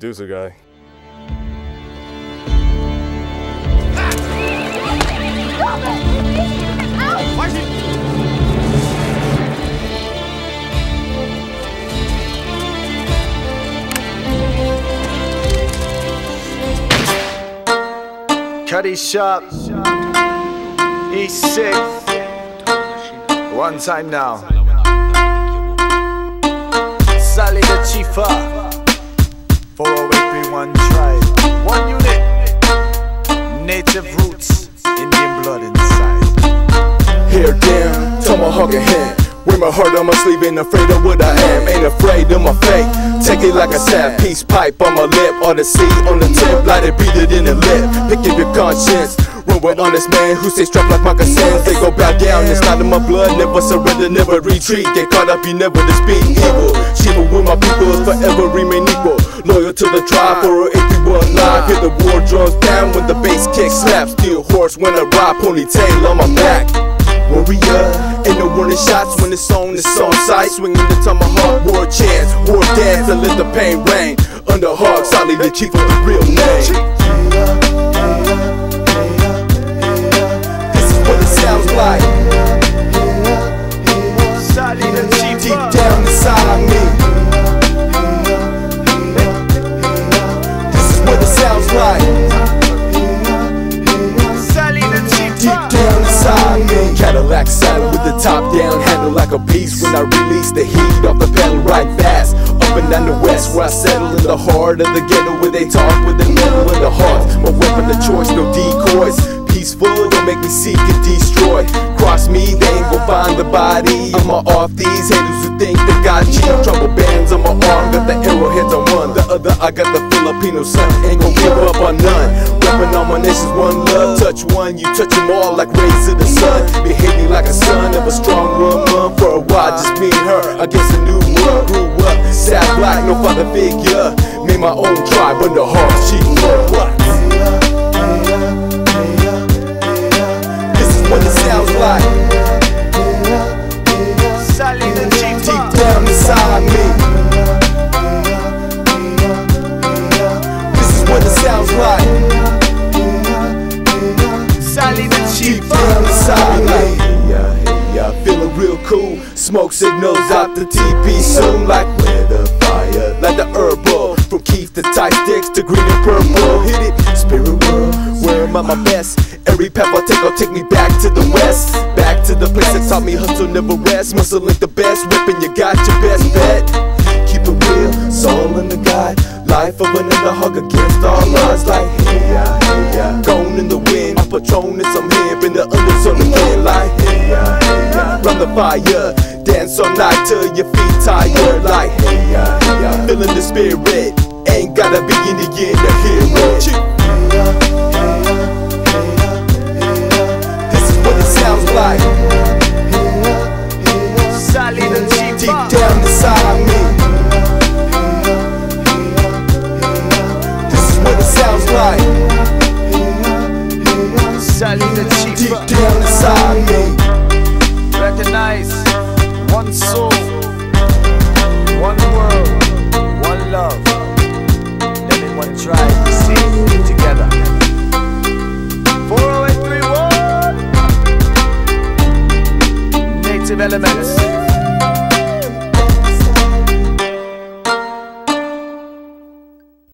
Deucer guy. Cuddy Shop, E6. One time now. Tsali Da Chiefa. 40831 tribe. One unit. Native roots. Indian blood inside. Wear my heart on my sleeve, ain't afraid of what I am. Ain't afraid of my fate. Take it like a sap, peace pipe on my lip. On the seat, on the tip, light it, beat it in the lip. Pick up your conscience. Run with honest man who stay strapped like moccasins. They go back down, it's not in my blood. Never surrender, never retreat. Get caught up, you never to speak evil. Shiva with my people forever remain equal. Loyal to the tribe for a 81 live. Hear the war drums down when the bass kick slaps. Steel horse when I ride, ponytail on my back. Warrior, warning shots when it's on, it's on sight. Swinging the tomahawk, war chants, war dance to let the pain rain. Under hog, Tsali the chief of the real name. This is what it sounds like. Deep down inside me. This is what it sounds like. Down, handle like a beast. When I release the heat off the pedal, right fast. Up and down the west, where I settle in the heart of the ghetto, where they talk with the middle of the heart. My weapon of choice, no decoys. Peaceful, don't make me seek and destroy. Cross me, they find the body. I'ma off these haters who think they got cheap. Trouble bands on my arm, got the arrowheads on one. The other, I got the Filipino sun. Ain't gon' give up on none. Reppin' all my nations, one love. Touch one, you touch them all like rays of the sun. Behaving like a son of a strong woman. For a while, just me and her against a new world. Grew up, sad black, no father figure. Made my own tribe under hard chief. What? This is what it sounds like. Sounds like. Tsali the Chief Chiefa. down inside me. Hey, yeah, feeling real cool. Smoke signals out the TP soon, like where the fire, like the herbal. From Keith to tight sticks to green and purple. Hit it, spirit world, where am I my best? Every path I take, I'll take me back to the west. Back to the place that taught me hustle never rest. Muscle link the best, ripping you got your best bet. Keep it real, soul in the guide. Life of another hug against all odds, like hey yeah, hey yeah. Gone in the wind, I'm patroning some here in the undersun again, like hey yeah, hey yeah. Run the fire, dance all night till your feet tired, like hey yeah, hey yeah. Feeling the spirit, ain't gotta be in the end to hear it. This is what it sounds like, one soul, one world, one love. Then in one tribe we sing together. 40831. Native elements.